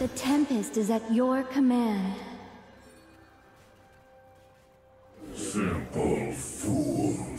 The Tempest is at your command. Simple fools.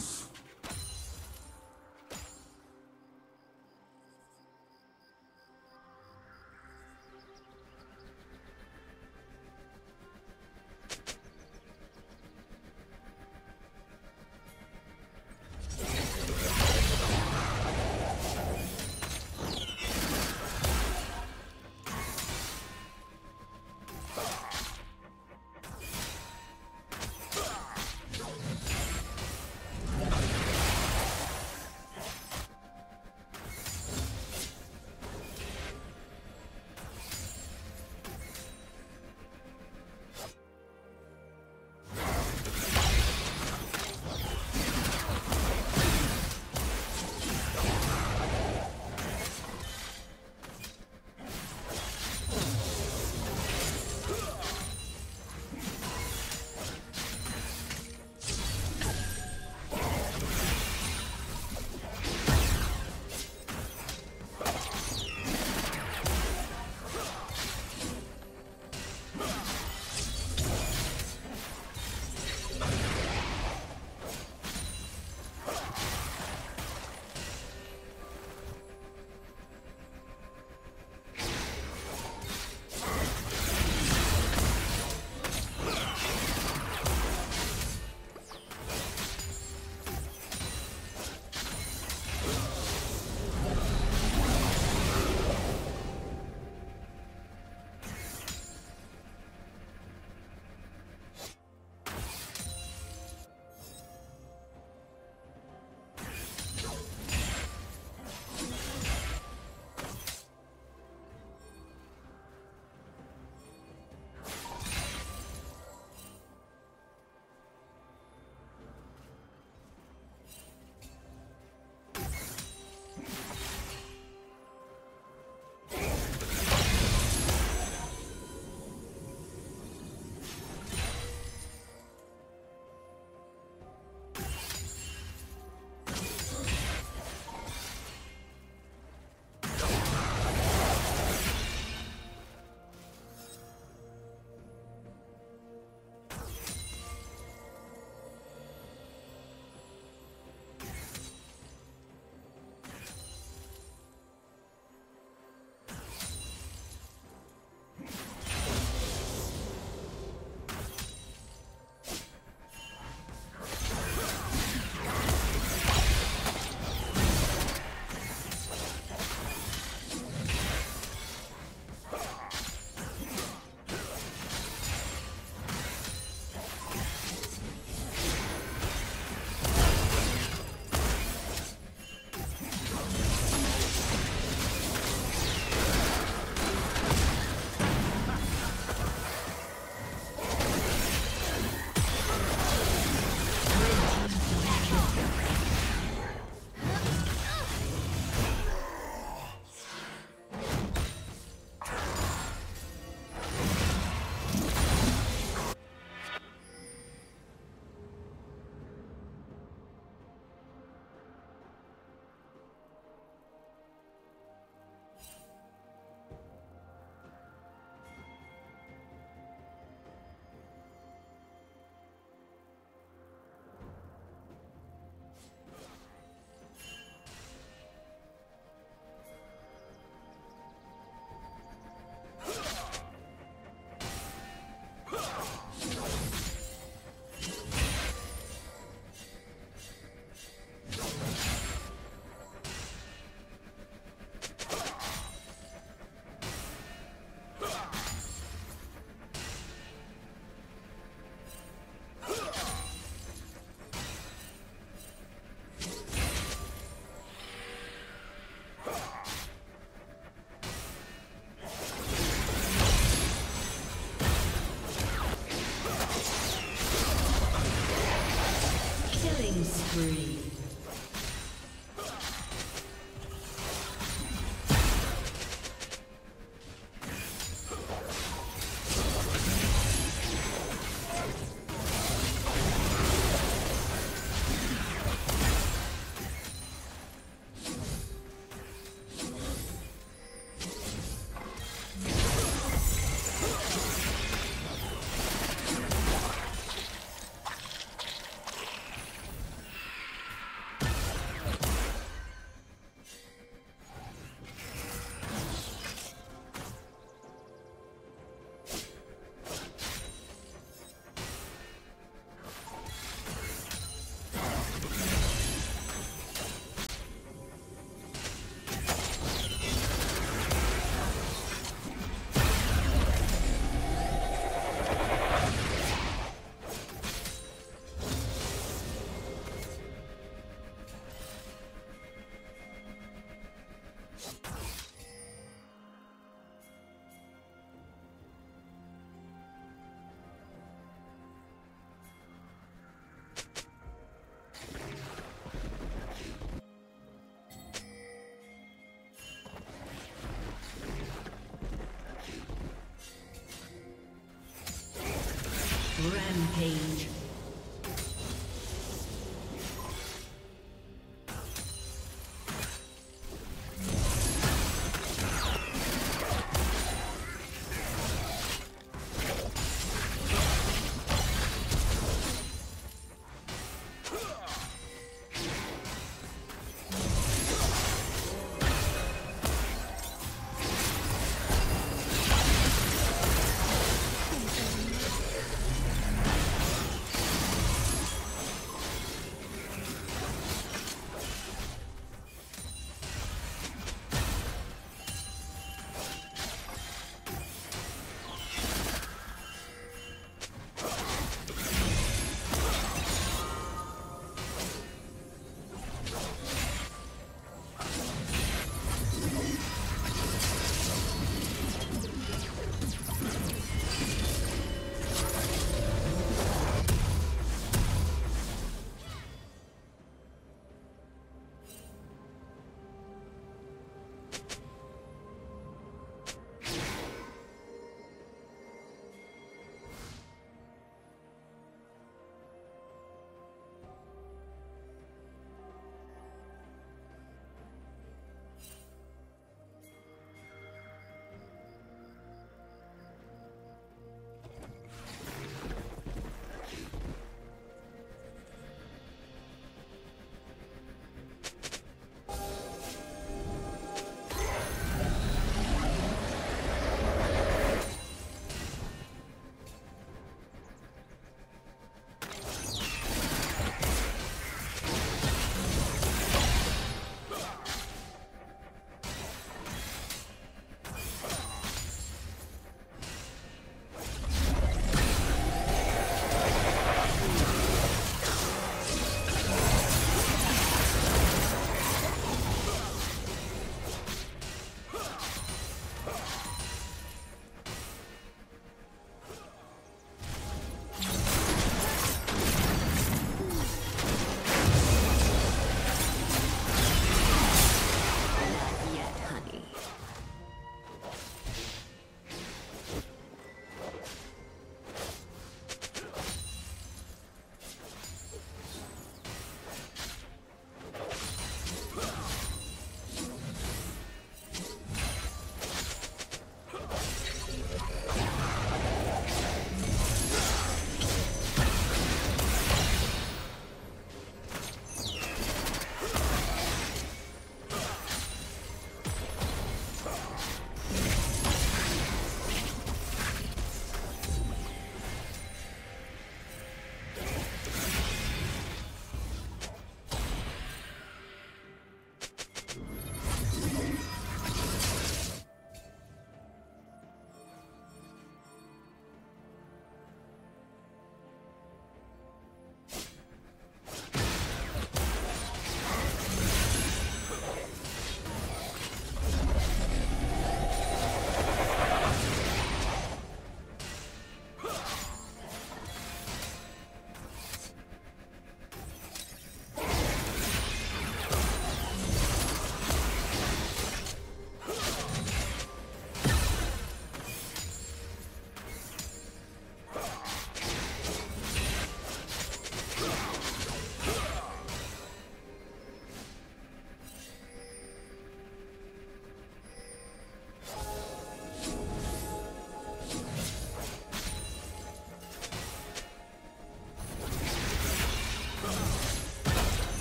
Rampage.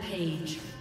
Rampage.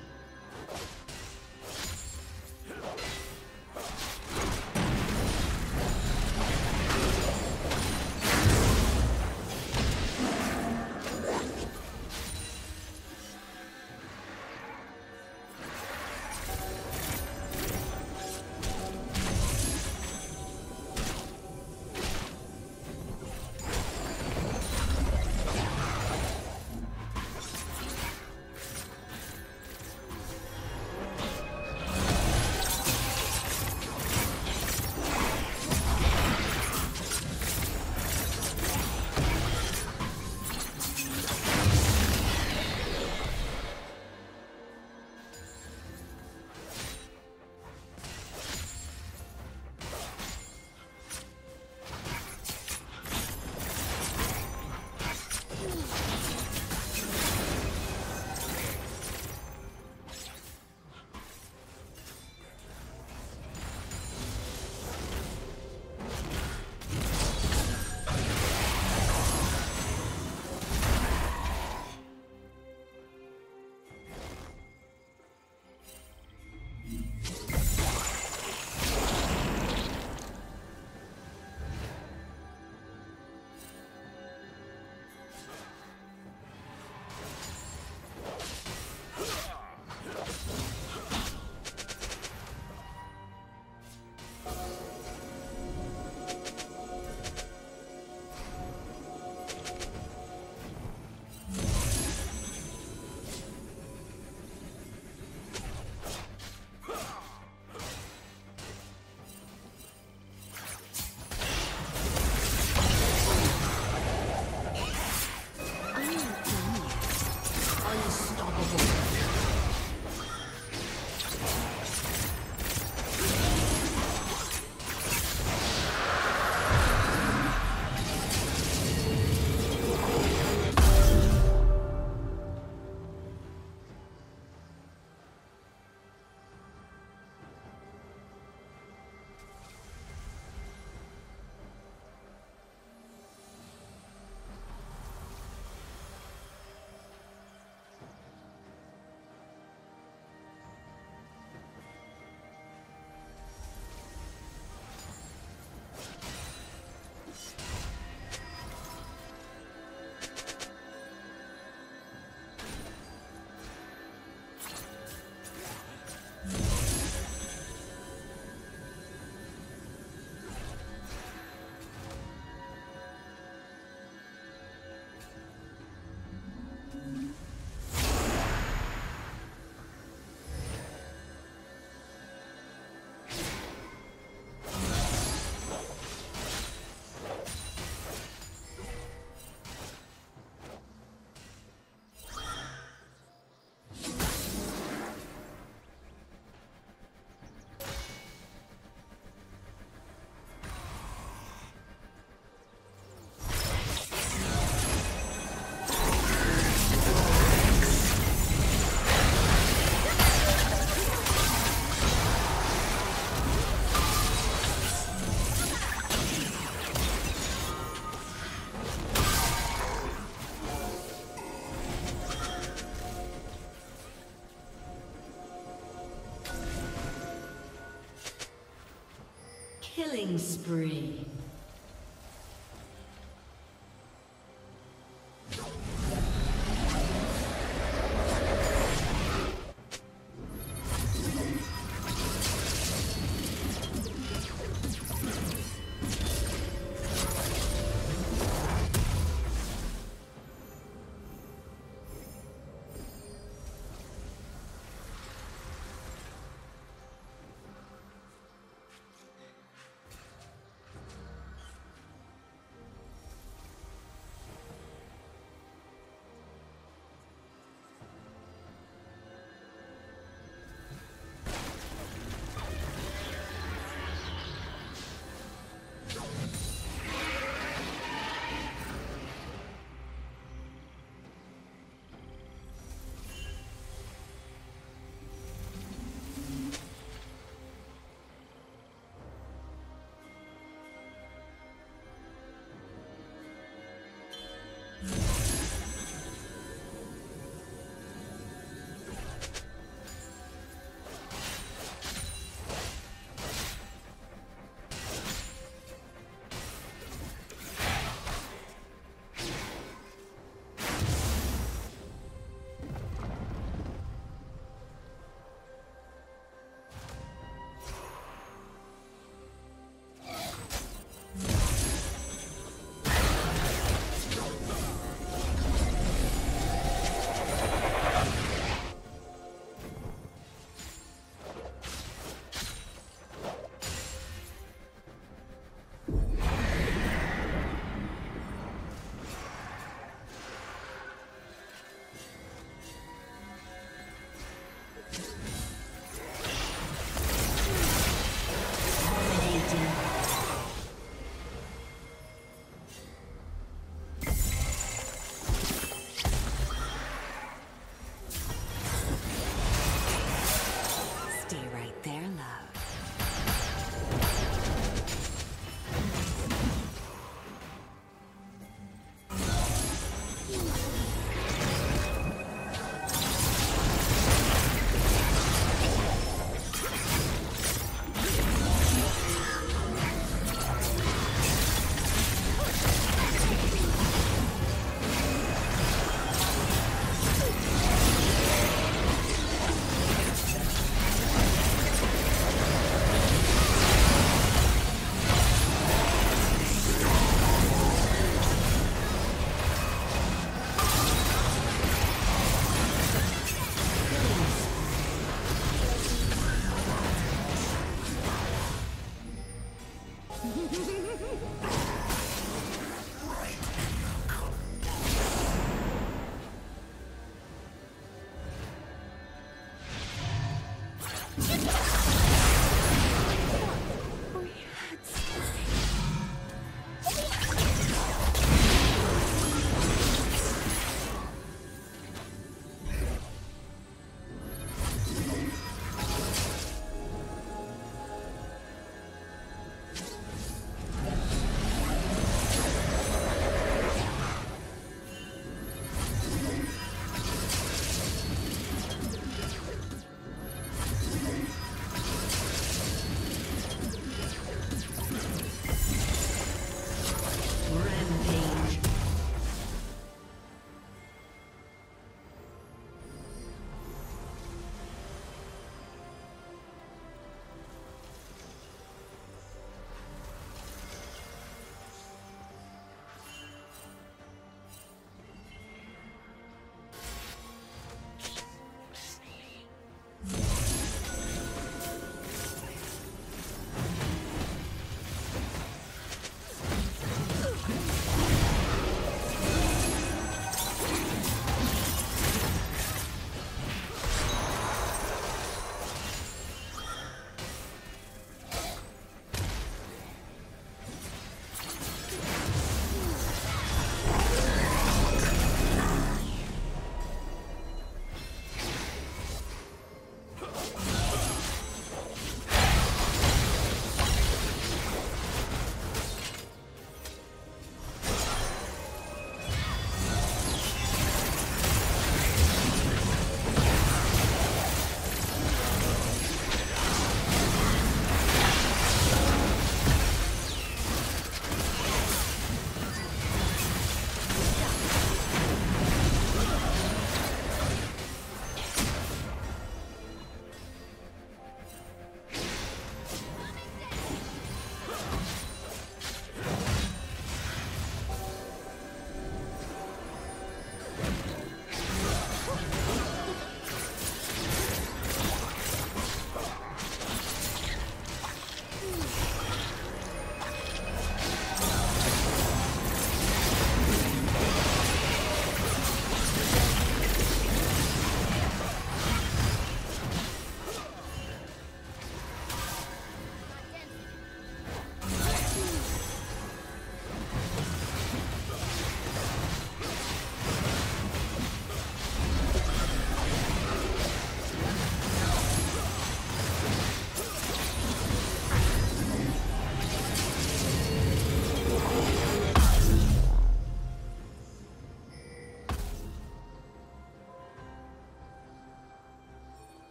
Spree.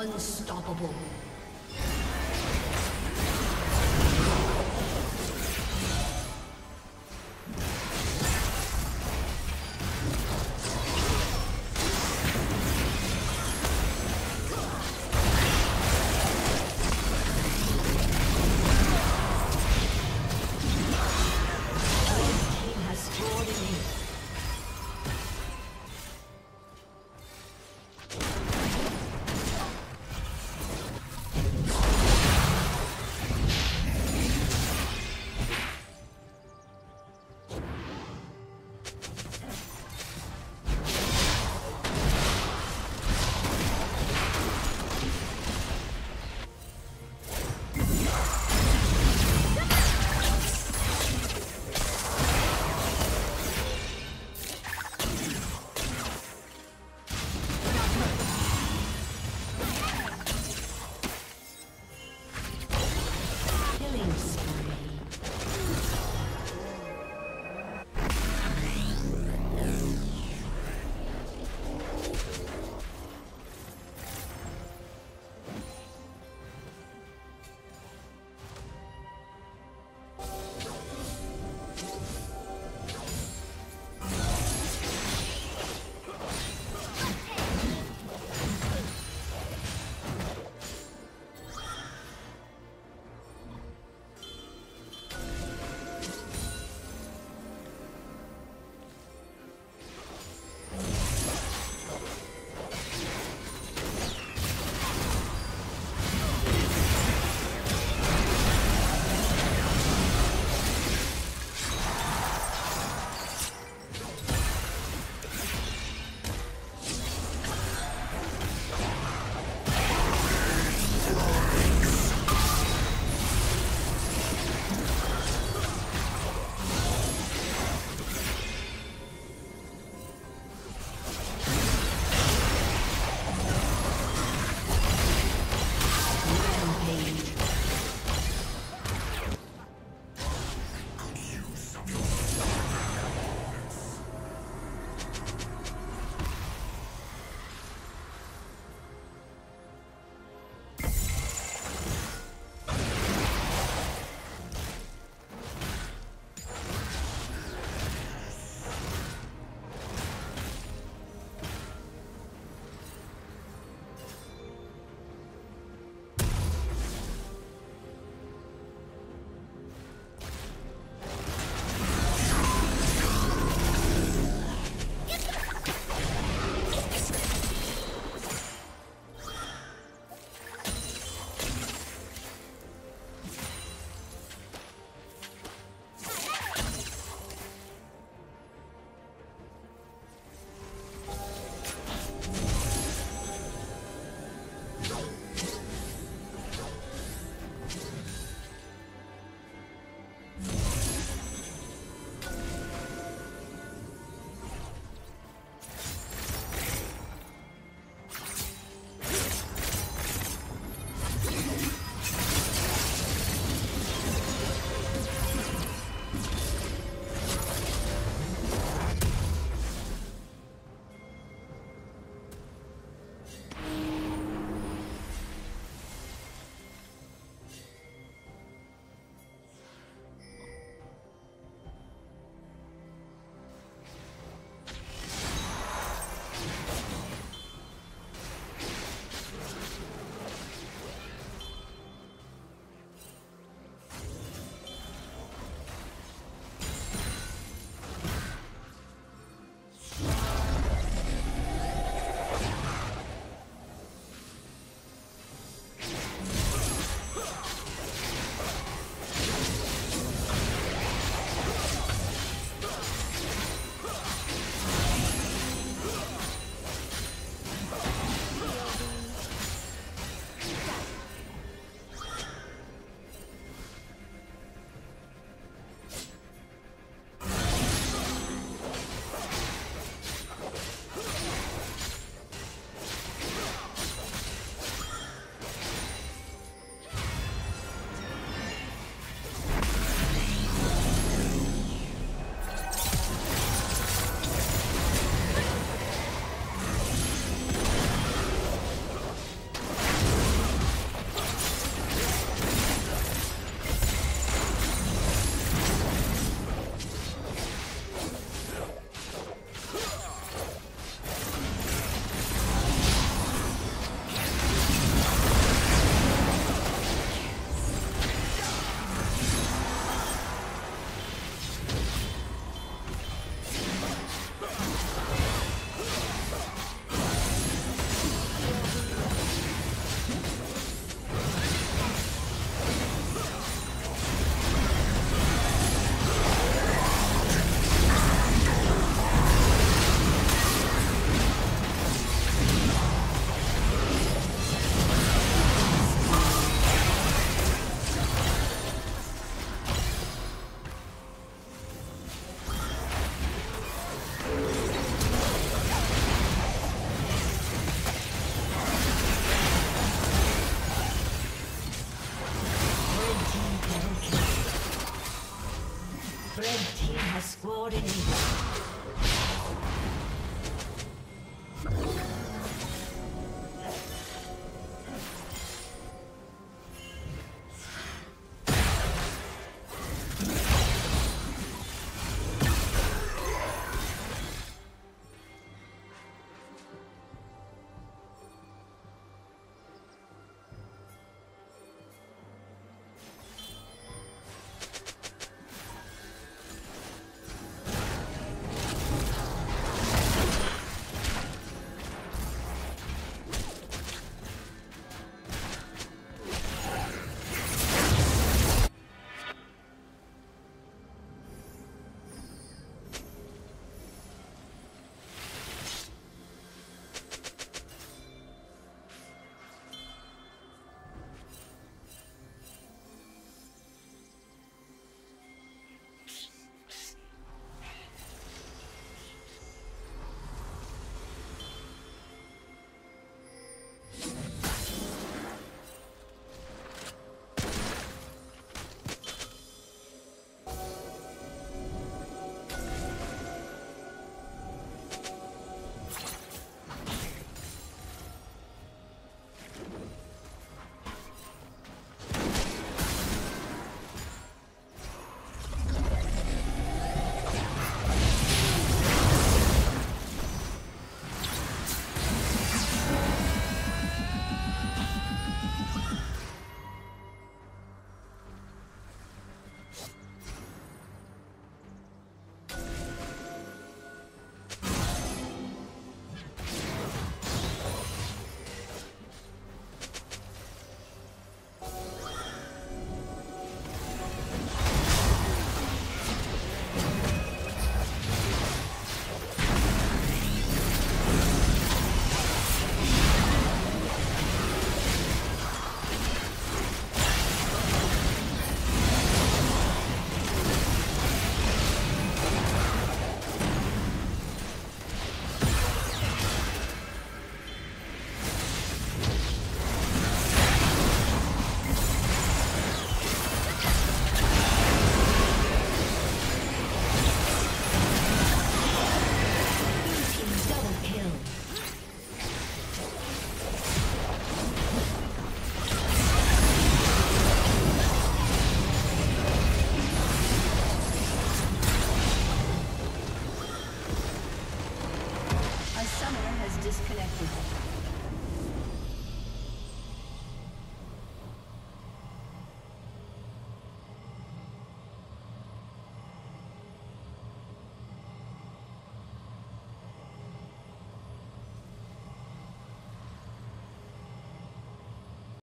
Unstoppable.